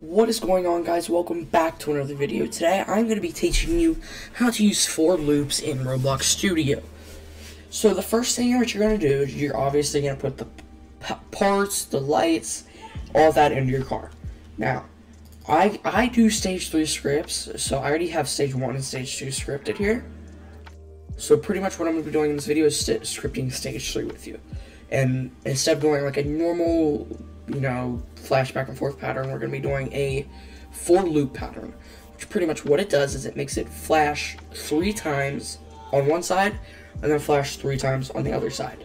What is going on guys? Welcome back to another video. Today I'm going to be teaching you how to use for loops in Roblox Studio. So the first thing what you're going to do is you're obviously going to put the parts, the lights, all that into your car. Now, I, I do stage 3 scripts, so I already have stage 1 and stage 2 scripted here. So pretty much what I'm going to be doing in this video is scripting stage 3 with you. And instead of doing like a normal you know, flash back and forth pattern, we're going to be doing a for loop pattern. Which pretty much what it does is it makes it flash three times on one side and then flash three times on the other side.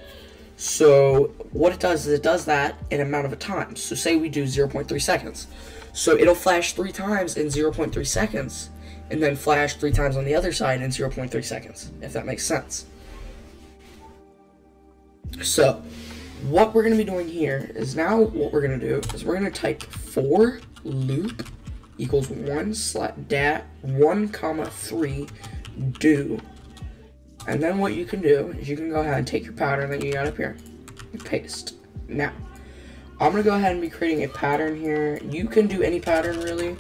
So what it does is it does that in amount of a time. So say we do 0.3 seconds. So it'll flash three times in 0.3 seconds and then flash three times on the other side in 0.3 seconds, if that makes sense. So what we're going to be doing here is now what we're going to do is we're going to type for loop equals 1 slat dat 1 comma 3 do. And then what you can do is you can go ahead and take your pattern that you got up here and paste. Now, I'm going to go ahead and be creating a pattern here. You can do any pattern really.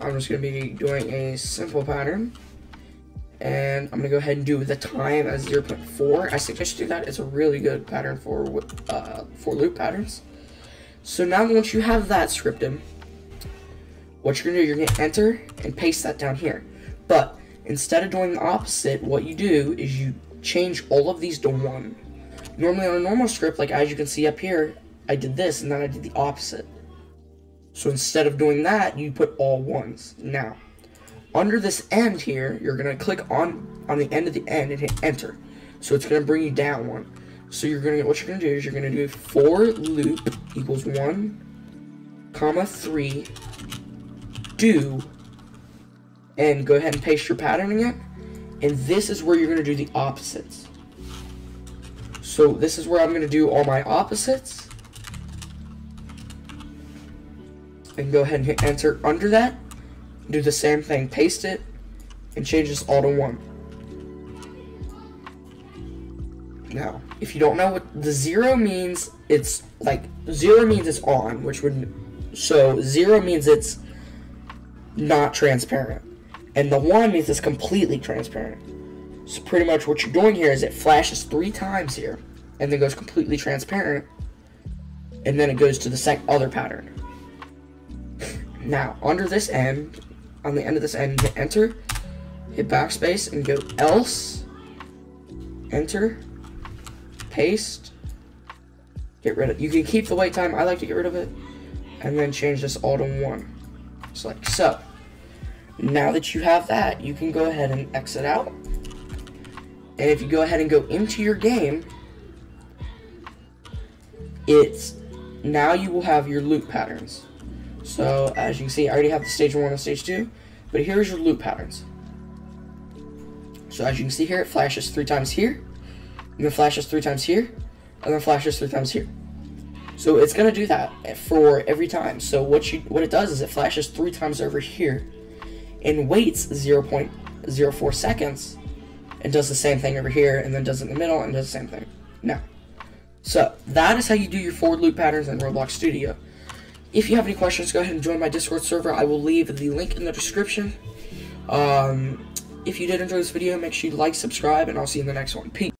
I'm just going to be doing a simple pattern and I'm gonna go ahead and do the time as 0.4. I suggest you do that. It's a really good pattern for uh, for loop patterns. So now once you have that scripted, what you're gonna do, you're gonna enter and paste that down here. But instead of doing the opposite, what you do is you change all of these to one. Normally on a normal script, like as you can see up here, I did this and then I did the opposite. So instead of doing that, you put all ones. Now, under this end here, you're gonna click on on the end of the end and hit enter. So it's gonna bring you down one. So you're gonna what you're gonna do is you're gonna do for loop equals one comma three do and go ahead and paste your pattern again. And this is where you're gonna do the opposites. So this is where I'm gonna do all my opposites. And go ahead and hit enter under that do the same thing, paste it, and change this all to 1. Now, if you don't know what the 0 means, it's like, 0 means it's on, which would, so 0 means it's not transparent. And the 1 means it's completely transparent. So pretty much what you're doing here is it flashes three times here, and then goes completely transparent, and then it goes to the second other pattern. Now, under this end, on the end of this end, hit enter, hit backspace, and go else, enter, paste, get rid of, you can keep the wait time, I like to get rid of it, and then change this all to one, just like so. Now that you have that, you can go ahead and exit out, and if you go ahead and go into your game, it's, now you will have your loop patterns. So as you can see, I already have the stage 1 and stage 2, but here's your loop patterns. So as you can see here, it flashes three times here, and then flashes three times here, and then flashes three times here. So it's gonna do that for every time. So what you what it does is it flashes three times over here, and waits 0.04 seconds, and does the same thing over here, and then does it in the middle, and does the same thing. Now, so that is how you do your forward loop patterns in Roblox Studio. If you have any questions, go ahead and join my Discord server. I will leave the link in the description. Um, if you did enjoy this video, make sure you like, subscribe, and I'll see you in the next one. Peace.